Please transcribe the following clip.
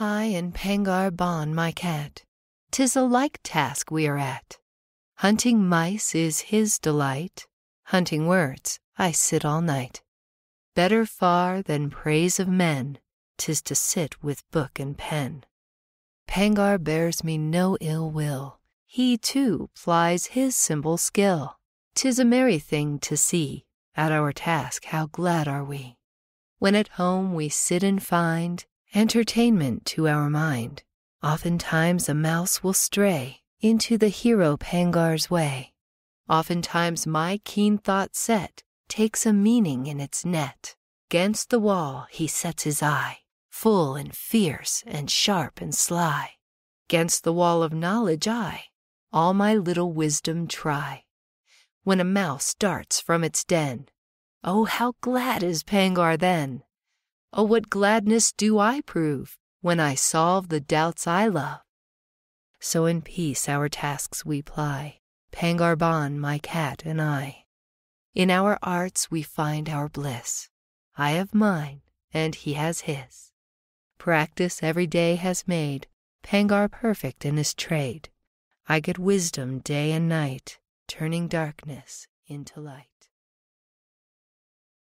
I and Pangur Ban, my cat, 'tis a like task we are at. Hunting mice is his delight, hunting words I sit all night. Better far than praise of men 'tis to sit with book and pen. Pangur bears me no ill will, he too plies his simple skill. 'Tis a merry thing to see, at our task how glad are we, When at home we sit and find entertainment to our mind. Oftentimes a mouse will stray into the hero Pangur's way. Oftentimes my keen thought set takes a meaning in its net. 'Gainst the wall he sets his eye, full and fierce and sharp and sly. 'Gainst the wall of knowledge I all my little wisdom try. When a mouse darts from its den, oh how glad is Pangur then! Oh what gladness do I prove when I solve the doubts I love! So in peace our tasks we ply, Pangur Ban, my cat, and I. In our arts we find our bliss. I have mine, and he has his. Practice every day has made Pangur perfect in his trade. I get wisdom day and night, turning darkness into light.